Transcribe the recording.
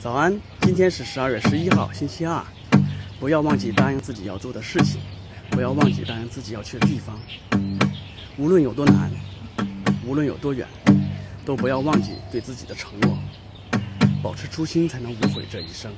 早安今天是十二月十一号星期二。不要忘记答应自己要做的事情不要忘记答应自己要去的地方。无论有多难无论有多远都不要忘记对自己的承诺保持初心才能无悔这一生。